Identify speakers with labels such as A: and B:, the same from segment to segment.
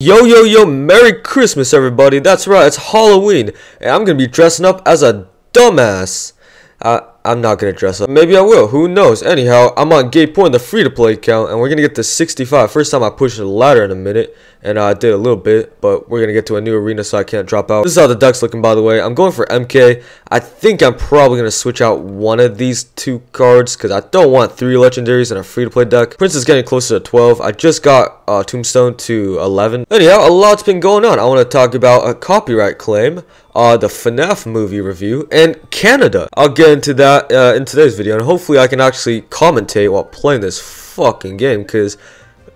A: Yo, yo, yo, Merry Christmas, everybody. That's right, it's Halloween, and I'm gonna be dressing up as a dumbass. Uh, I'm not gonna dress up. Maybe I will, who knows? Anyhow, I'm on Gate Point, the free to play account, and we're gonna get to 65. First time I pushed the ladder in a minute, and I did a little bit, but we're gonna get to a new arena so I can't drop out. This is how the deck's looking, by the way. I'm going for MK. I think I'm probably gonna switch out one of these two cards, because I don't want three legendaries in a free to play deck. Prince is getting closer to 12. I just got uh, Tombstone to 11. Anyhow, a lot's been going on. I want to talk about a copyright claim uh, the FNAF movie review, and Canada. I'll get into that uh, in today's video, and hopefully I can actually commentate while playing this fucking game, because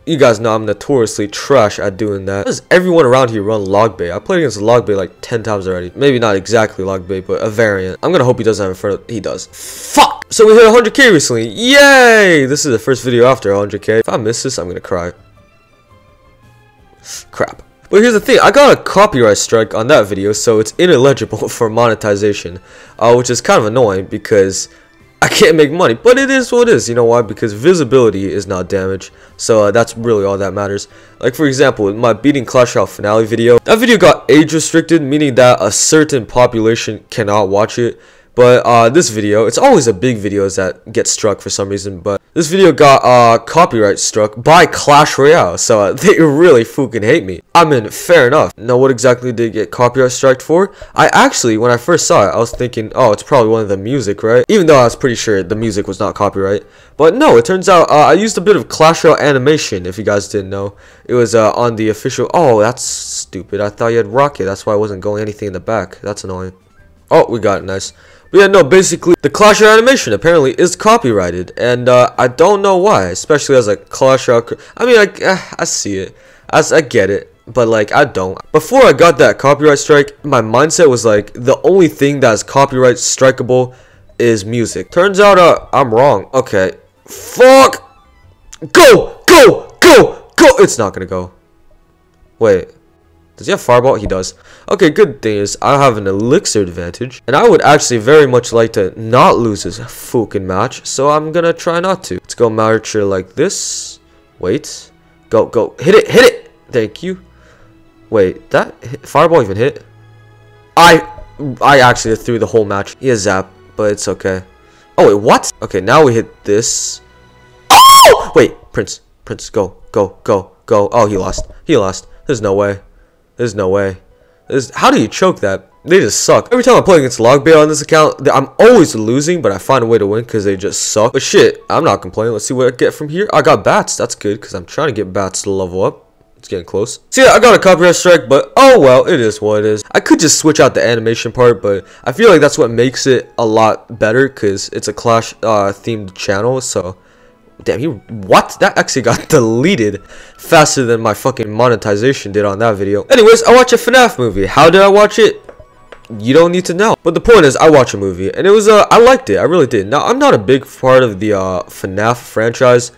A: you guys know I'm notoriously trash at doing that. Does everyone around here run Log Bait? I played against Log Bait like 10 times already. Maybe not exactly Log Bait, but a variant. I'm gonna hope he doesn't have front of- he does. Fuck! So we hit 100k recently. Yay! This is the first video after 100k. If I miss this, I'm gonna cry. Crap. But here's the thing, I got a copyright strike on that video, so it's ineligible for monetization, uh, which is kind of annoying because I can't make money, but it is what it is. You know why? Because visibility is not damage, so uh, that's really all that matters. Like for example, my beating Clash Royale finale video, that video got age restricted, meaning that a certain population cannot watch it. But uh, this video, it's always the big videos that get struck for some reason, but this video got uh, copyright struck by Clash Royale, so uh, they really fucking hate me. I mean, fair enough. Now, what exactly did it get copyright struck for? I actually, when I first saw it, I was thinking, oh, it's probably one of the music, right? Even though I was pretty sure the music was not copyright. But no, it turns out uh, I used a bit of Clash Royale animation, if you guys didn't know. It was uh, on the official... Oh, that's stupid. I thought you had Rocket. That's why I wasn't going anything in the back. That's annoying. Oh, we got it. Nice. But yeah, no, basically, the Clash animation apparently is copyrighted, and uh, I don't know why, especially as a Clash. I mean, I, uh, I see it, as I get it, but like I don't. Before I got that copyright strike, my mindset was like the only thing that is copyright strikeable is music. Turns out, uh, I'm wrong. Okay, fuck, go, go, go, go. It's not gonna go. Wait. Does he have Fireball? He does. Okay, good thing is I have an Elixir advantage. And I would actually very much like to not lose this fucking match. So I'm gonna try not to. Let's go Marcher like this. Wait. Go, go. Hit it, hit it! Thank you. Wait, that hit, Fireball even hit? I I actually threw the whole match. He has Zap, but it's okay. Oh, wait, what? Okay, now we hit this. Oh! Wait, Prince. Prince, go, go, go, go. Oh, he lost. He lost. There's no way. There's no way. There's, how do you choke that? They just suck. Every time I play against Log Bait on this account, I'm always losing, but I find a way to win because they just suck. But shit, I'm not complaining. Let's see what I get from here. I got bats. That's good because I'm trying to get bats to level up. It's getting close. See, I got a copyright strike, but oh well, it is what it is. I could just switch out the animation part, but I feel like that's what makes it a lot better because it's a Clash uh, themed channel, so Damn, he what? That actually got deleted faster than my fucking monetization did on that video. Anyways, I watched a FNAF movie. How did I watch it? You don't need to know. But the point is, I watched a movie, and it was, uh, I liked it. I really did. Now, I'm not a big part of the, uh, FNAF franchise,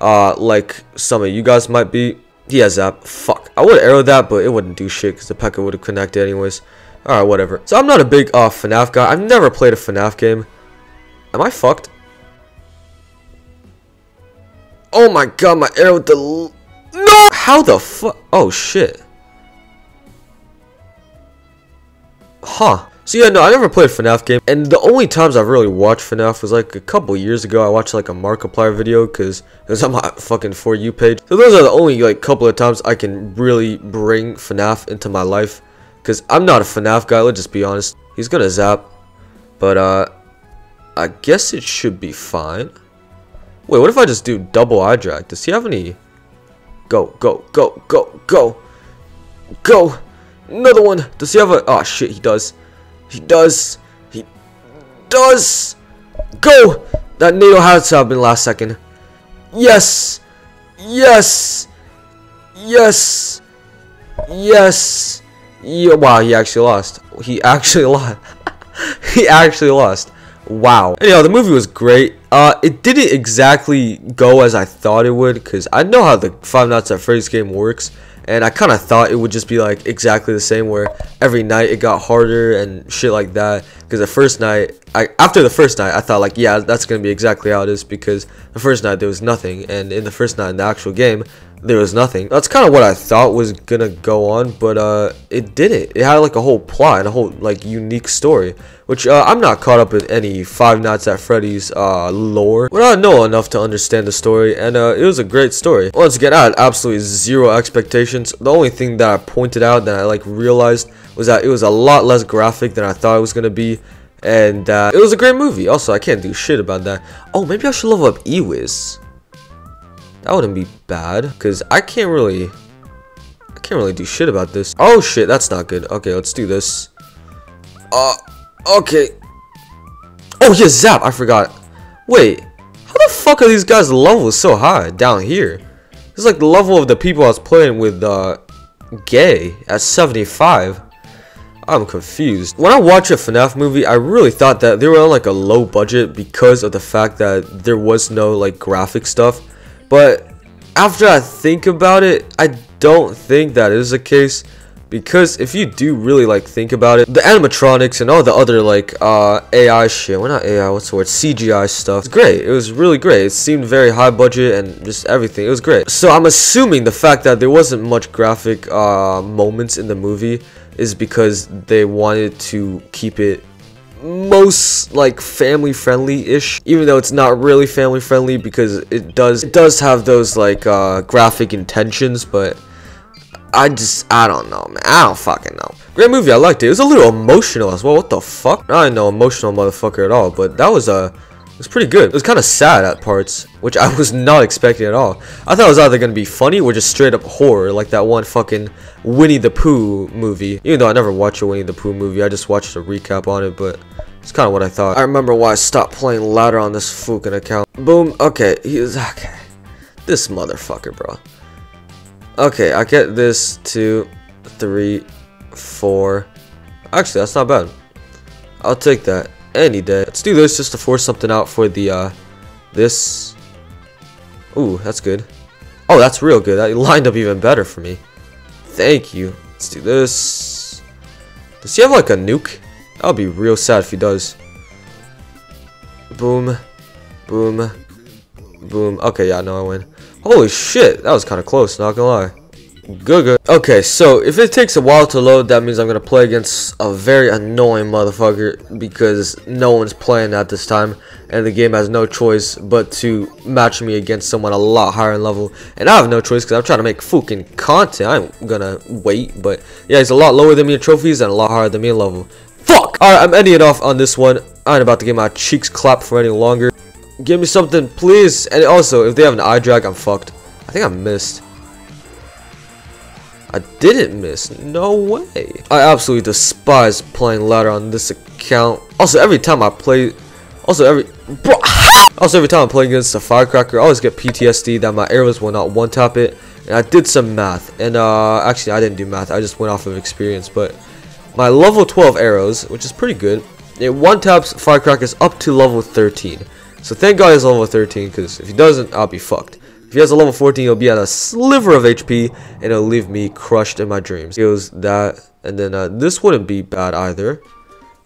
A: uh, like some of you guys might be. He has that. Fuck. I would arrow that, but it wouldn't do shit, because the P.E.K.K.A. would have connected anyways. Alright, whatever. So, I'm not a big, uh, FNAF guy. I've never played a FNAF game. Am I fucked? Oh my god, my arrow del- No! How the fuck? Oh shit. Huh. So yeah, no, I never played FNAF game, and the only times I've really watched FNAF was like a couple years ago. I watched like a Markiplier video because it was on my fucking For You page. So those are the only like couple of times I can really bring FNAF into my life. Because I'm not a FNAF guy, let's just be honest. He's gonna zap. But uh, I guess it should be fine. Wait, what if I just do double E-Drag? Does he have any? Go, go, go, go, go. Go. Another one. Does he have a... Oh, shit, he does. He does. He does. Go. That NATO had to have been last second. Yes. Yes. Yes. Yes. Yeah, wow, he actually lost. He actually lost. he actually lost. Wow. Anyhow, the movie was great. Uh, it didn't exactly go as I thought it would, because I know how the Five Nights at Freddy's game works, and I kind of thought it would just be like exactly the same, where every night it got harder and shit like that. Because the first night, I after the first night, I thought like, yeah, that's gonna be exactly how it is, because the first night there was nothing, and in the first night in the actual game, there was nothing. That's kind of what I thought was gonna go on, but uh, it didn't. It had like a whole plot and a whole like unique story, which uh, I'm not caught up in any Five Nights at Freddy's uh, lore, but I know enough to understand the story, and uh, it was a great story. Once again, I had absolutely zero expectations. The only thing that I pointed out that I like realized was that it was a lot less graphic than I thought it was gonna be. And uh, it was a great movie. Also, I can't do shit about that. Oh, maybe I should level up Ewiz. That wouldn't be bad, because I can't really... I can't really do shit about this. Oh shit, that's not good. Okay, let's do this. Uh, okay. Oh yeah, Zap, I forgot. Wait, how the fuck are these guys' levels so high down here? It's like the level of the people I was playing with, uh, Gay at 75. I'm confused. When I watch a FNAF movie, I really thought that they were on like a low budget because of the fact that there was no like graphic stuff. But after I think about it, I don't think that is the case. Because if you do really like think about it, the animatronics and all the other like uh, AI shit, well not AI, what's the word, CGI stuff, it's great. It was really great. It seemed very high budget and just everything. It was great. So I'm assuming the fact that there wasn't much graphic uh, moments in the movie is because they wanted to keep it most like family friendly ish even though it's not really family friendly because it does it does have those like uh graphic intentions but I just, I don't know, man. I don't fucking know. Great movie, I liked it. It was a little emotional as well. What the fuck? I ain't no emotional motherfucker at all, but that was, uh, it was pretty good. It was kind of sad at parts, which I was not expecting at all. I thought it was either going to be funny or just straight up horror, like that one fucking Winnie the Pooh movie. Even though I never watched a Winnie the Pooh movie, I just watched a recap on it, but it's kind of what I thought. I remember why I stopped playing ladder on this fucking account. Boom, okay, he's, okay. This motherfucker, bro. Okay, I get this two, three, four. Actually, that's not bad. I'll take that any day. Let's do this just to force something out for the, uh, this. Ooh, that's good. Oh, that's real good. That lined up even better for me. Thank you. Let's do this. Does he have like a nuke? I'll be real sad if he does. Boom. Boom. Boom. Okay, yeah, no, I win. Holy shit, that was kind of close, not gonna lie. Good. Okay, so if it takes a while to load, that means I'm gonna play against a very annoying motherfucker because no one's playing at this time, and the game has no choice but to match me against someone a lot higher in level. And I have no choice because I'm trying to make fucking content. I'm gonna wait, but yeah, he's a lot lower than me in trophies and a lot higher than me in level. Fuck! Alright, I'm ending it off on this one. I ain't about to get my cheeks clapped for any longer. Give me something, please. And also, if they have an E-Drag, I'm fucked. I think I missed. I didn't miss. No way. I absolutely despise playing ladder on this account. Also, every time I play... Also, every... Bro, also, every time I play against a firecracker, I always get PTSD that my arrows will not one-tap it. And I did some math. And, uh, actually, I didn't do math. I just went off of experience. But my level 12 arrows, which is pretty good, it one-taps firecrackers up to level 13. So thank God he's level 13, because if he doesn't, I'll be fucked. If he has a level 14, he'll be at a sliver of HP, and it'll leave me crushed in my dreams. It was that, and then uh, this wouldn't be bad either.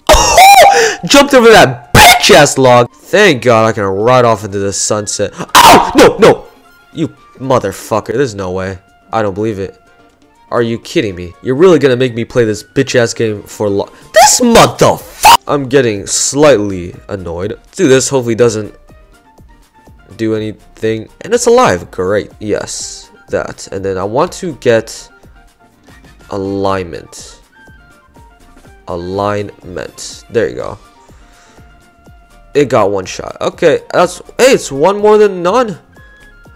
A: Oh! Jumped over that bitch-ass log. Thank God I can ride off into the sunset. Oh! No, no! You motherfucker. There's no way. I don't believe it. Are you kidding me? You're really gonna make me play this bitch-ass game for long. This motherfucker! I'm getting slightly annoyed. Let's do this. Hopefully doesn't do anything. And it's alive. Great. Yes. That. And then I want to get alignment. Alignment. There you go. It got one shot. Okay. That's. Hey, it's one more than none.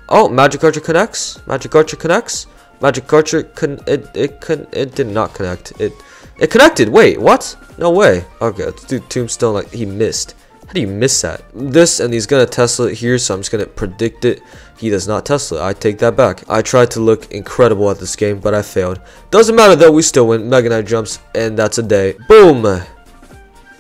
A: Oh, Magic Archer connects. Magic Archer connects. Magic Archer con it it con it did not connect. It it connected. Wait, what? No way. Okay, let's do Tombstone like he missed. How do you miss that? This, and he's gonna Tesla it here, so I'm just gonna predict it. He does not Tesla. I take that back. I tried to look incredible at this game, but I failed. Doesn't matter though, we still win. Mega Knight jumps, and that's a day. Boom!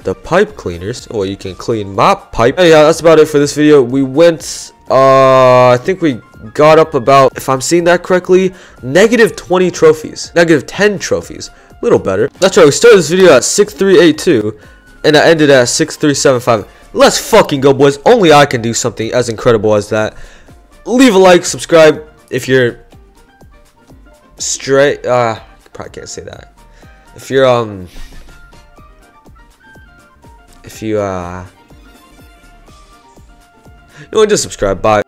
A: The pipe cleaners. Oh, you can clean my pipe. Anyhow, that's about it for this video. We went, uh, I think we got up about, if I'm seeing that correctly, negative 20 trophies. Negative 10 trophies A little better. That's right, we started this video at 6382, and I ended at 6375. Let's fucking go, boys. Only I can do something as incredible as that. Leave a like, subscribe if you're straight. Uh, probably can't say that. If you're, um, if you, uh, you know, just subscribe. Bye.